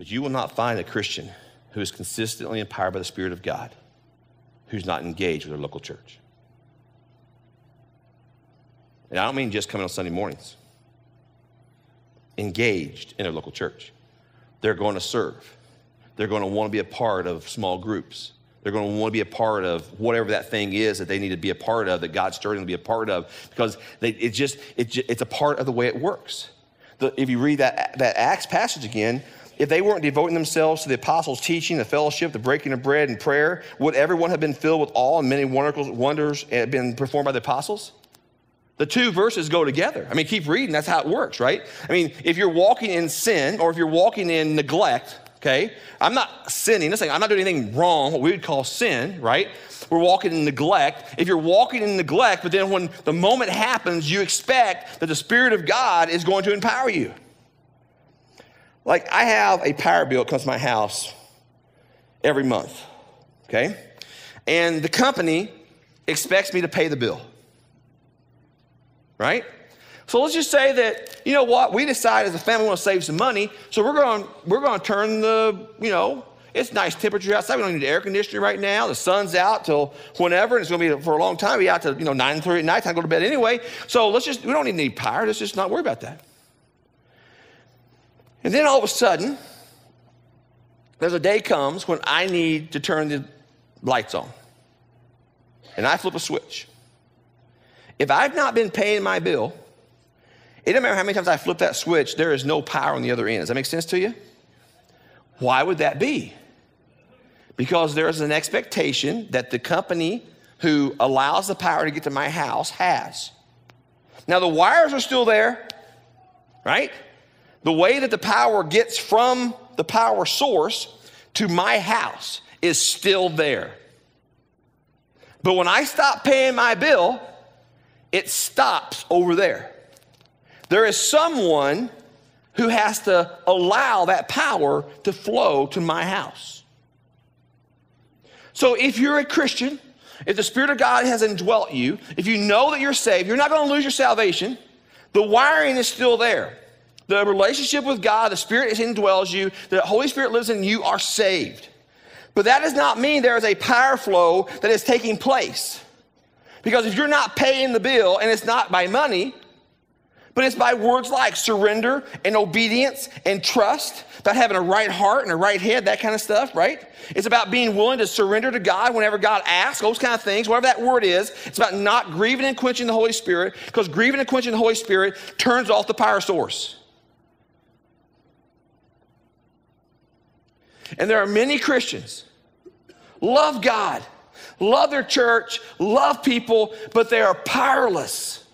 But you will not find a Christian who is consistently empowered by the Spirit of God who's not engaged with their local church. And I don't mean just coming on Sunday mornings, engaged in their local church. They're going to serve, they're going to want to be a part of small groups. They're going to want to be a part of whatever that thing is that they need to be a part of, that God's starting to be a part of, because they, it just, it, it's a part of the way it works. The, if you read that, that Acts passage again, if they weren't devoting themselves to the apostles' teaching, the fellowship, the breaking of bread, and prayer, would everyone have been filled with awe and many wonders had been performed by the apostles? The two verses go together. I mean, keep reading, that's how it works, right? I mean, if you're walking in sin or if you're walking in neglect, okay? I'm not sinning. I'm not doing anything wrong, what we would call sin, right? We're walking in neglect. If you're walking in neglect, but then when the moment happens, you expect that the Spirit of God is going to empower you. Like, I have a power bill comes to my house every month, okay? And the company expects me to pay the bill, right? So let's just say that, you know what, we decide as a family we want to save some money, so we're going we're going to turn the, you know, it's nice temperature outside. We don't need air conditioning right now. The sun's out till whenever, and it's going to be for a long time. Be out to you know nine 9:30 at night. To go to bed anyway. So let's just we don't need any power. Let's just not worry about that. And then all of a sudden, there's a day comes when I need to turn the lights on, and I flip a switch. If I've not been paying my bill it doesn't matter how many times I flip that switch, there is no power on the other end. Does that make sense to you? Why would that be? Because there is an expectation that the company who allows the power to get to my house has. Now, the wires are still there, right? The way that the power gets from the power source to my house is still there. But when I stop paying my bill, it stops over there. There is someone who has to allow that power to flow to my house. So if you're a Christian, if the Spirit of God has indwelt you, if you know that you're saved, you're not going to lose your salvation. The wiring is still there. The relationship with God, the Spirit is indwells you, the Holy Spirit lives in you, are saved. But that does not mean there is a power flow that is taking place. Because if you're not paying the bill and it's not by money, but it's by words like surrender and obedience and trust, about having a right heart and a right head, that kind of stuff, right? It's about being willing to surrender to God whenever God asks, those kind of things, whatever that word is. It's about not grieving and quenching the Holy Spirit, because grieving and quenching the Holy Spirit turns off the power source. And there are many Christians. Love God, love their church, love people, but they are powerless